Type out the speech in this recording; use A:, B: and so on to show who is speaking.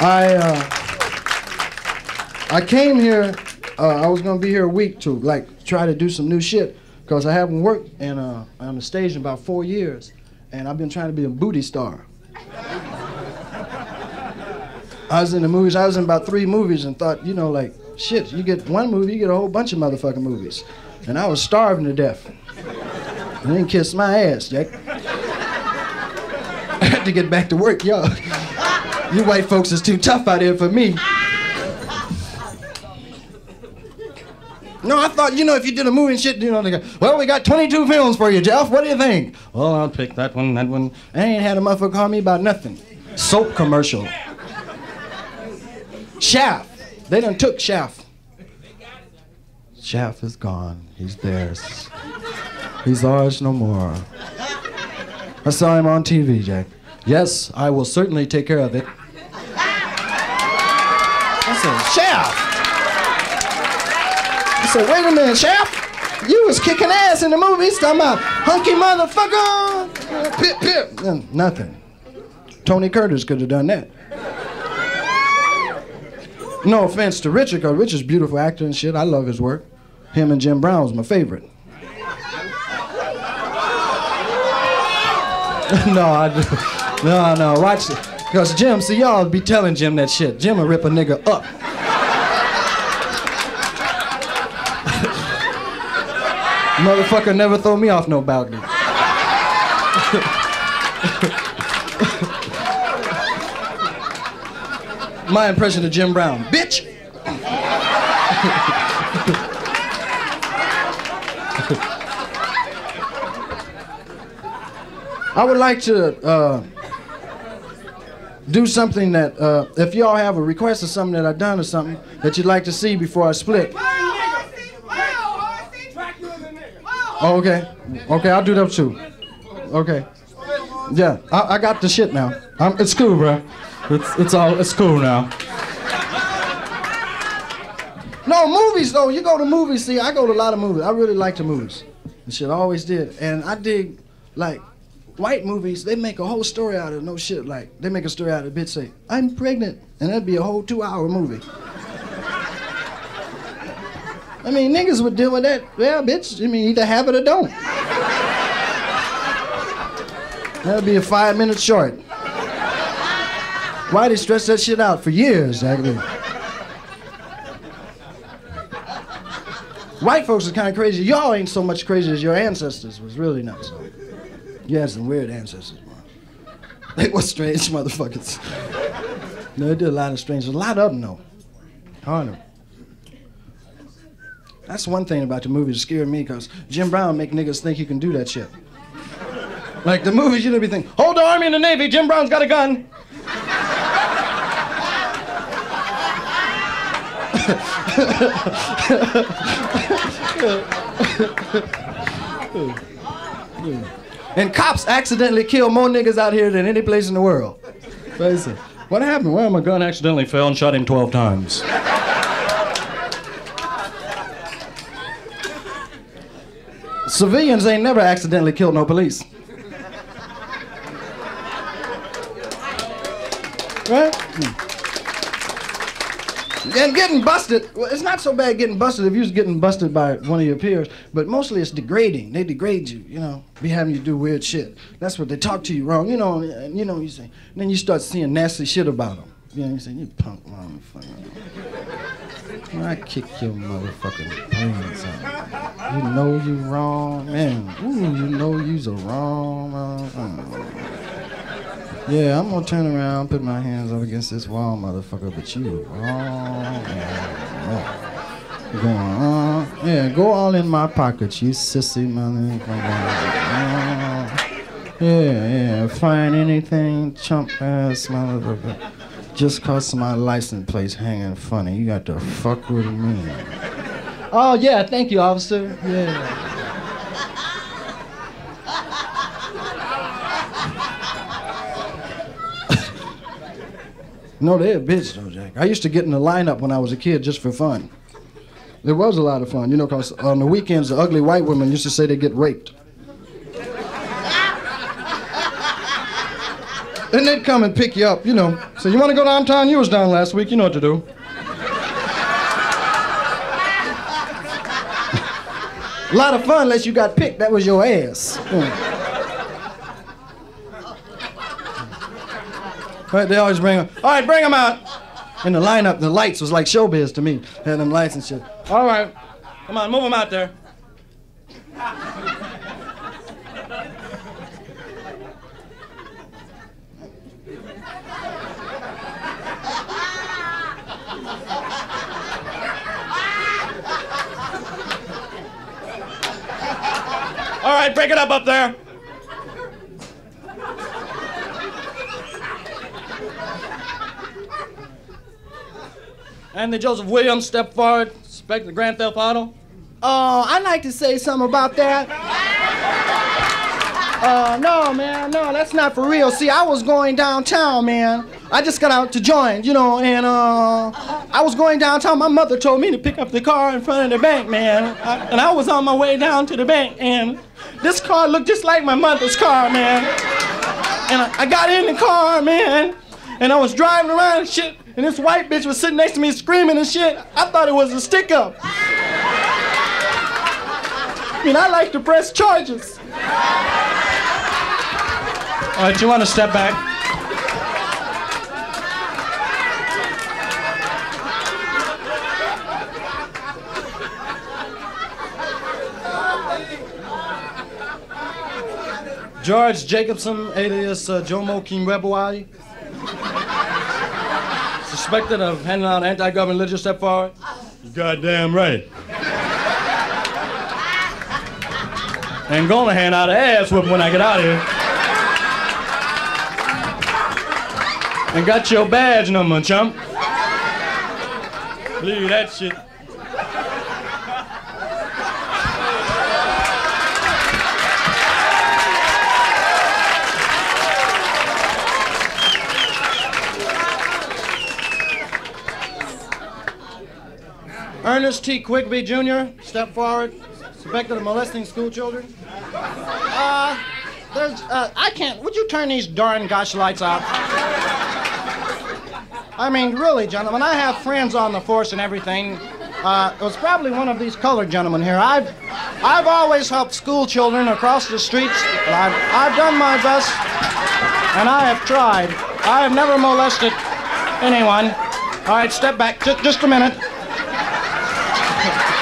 A: I uh, I came here. Uh, I was gonna be here a week to like try to do some new shit because I haven't worked in uh, on the stage in about four years, and I've been trying to be a booty star. I was in the movies. I was in about three movies and thought, you know, like shit. You get one movie, you get a whole bunch of motherfucking movies, and I was starving to death. And then kiss my ass, Jack. I had to get back to work, y'all. You white folks is too tough out here for me. No, I thought, you know, if you did a movie and shit, you know, they go, well, we got 22 films for you, Jeff. What do you think? Well, I'll pick that one, that one. I ain't had a motherfucker call me about nothing. Soap commercial. Shaft. They done took Shaft. Shaft is gone. He's theirs. He's ours no more. I saw him on TV, Jack. Yes, I will certainly take care of it. I said, Shaft. I said, wait a minute, Shaft. You was kicking ass in the movies, talking about hunky motherfucker. Pip, pip. Nothing. Tony Curtis could have done that. No offense to Richard, because Richard's beautiful actor and shit. I love his work. Him and Jim Brown's my favorite. no, I just, no, no. Watch it, because Jim. See, y'all be telling Jim that shit. Jim will rip a nigga up. Motherfucker never throw me off no balcony. My impression of Jim Brown, bitch. I would like to uh, do something that, uh, if y'all have a request of something that I've done or something that you'd like to see before I split. Oh, okay. Okay, I'll do that too. Okay. Yeah, I, I got the shit now. I'm, it's cool, bro. It's, it's all, it's cool now. No, movies though. You go to movies. See, I go to a lot of movies. I really like the movies. And shit, I always did. And I dig, like, white movies, they make a whole story out of no shit. Like, they make a story out of a bitch say, I'm pregnant. And that'd be a whole two hour movie. I mean, niggas would deal with that. Yeah, bitch. I mean, either have it or don't. That'd be a five minute short. Why they stretch that shit out for years, actually? White folks are kind of crazy. Y'all ain't so much crazy as your ancestors was really nuts. You had some weird ancestors, man. They were strange motherfuckers. no, they did a lot of strange. A lot of them, though. Hard them. That's one thing about the movies that scared me, because Jim Brown make niggas think he can do that shit. Like the movies, you know, be thinking, hold the army and the navy, Jim Brown's got a gun. and cops accidentally kill more niggas out here than any place in the world. What happened? Well, my gun accidentally fell and shot him 12 times. Civilians ain't never accidentally killed no police. Right? Hmm. And getting busted, well, it's not so bad getting busted if you was getting busted by one of your peers, but mostly it's degrading. They degrade you, you know, be having you do weird shit. That's what they talk to you wrong, you know, and you know, you say, then you start seeing nasty shit about them. You know, you say, you punk motherfucker. I kick your motherfucking brains out. You know you wrong, man. Ooh, you know you's a wrong motherfucker. Yeah, I'm gonna turn around, put my hands up against this wall, motherfucker, but you wrong, man. Going on. Yeah, go all in my pockets, you sissy motherfucker. Yeah, yeah, find anything, chump ass motherfucker. Just cause my license plate's hanging funny, you got to fuck with me. Oh yeah, thank you, officer. Yeah. No, they're bitch though, Jack. I used to get in the lineup when I was a kid just for fun. It was a lot of fun, you know, because on the weekends, the ugly white women used to say they get raped. and they'd come and pick you up, you know. So you want to go downtown? You was down last week. You know what to do. A lot of fun unless you got picked. That was your ass. Yeah. They always bring them. All right, bring them out. In the lineup, the lights was like showbiz to me. Had them lights and shit. All right, come on, move them out there. All right, break it up up there. Anthony Joseph Williams, step forward. Spec the Grand Theft Auto. Uh, I'd like to say something about that. Uh, no, man, no, that's not for real. See, I was going downtown, man. I just got out to join, you know, and uh, I was going downtown. My mother told me to pick up the car in front of the bank, man. I, and I was on my way down to the bank, and this car looked just like my mother's car, man. And I, I got in the car, man, and I was driving around and shit, and this white bitch was sitting next to me screaming and shit. I thought it was a stick up. I mean, I like to press charges. All right, you want to step back? George Jacobson, alias uh, Jomo Kimbebwai, suspected of handing out anti-government literature. Step forward.
B: You goddamn right.
A: And gonna hand out an ass whooping when I get out of here. And got your badge number, chump.
B: Believe that shit.
A: Ernest T. Quigley Jr., step forward. Suspected of molesting school children. Uh, there's, uh, I can't, would you turn these darn gosh lights out? I mean, really, gentlemen, I have friends on the force and everything. Uh, it was probably one of these colored gentlemen here. I've, I've always helped school children across the streets. I've, I've done my best, and I have tried. I have never molested anyone. All right, step back, just a minute. Thank you.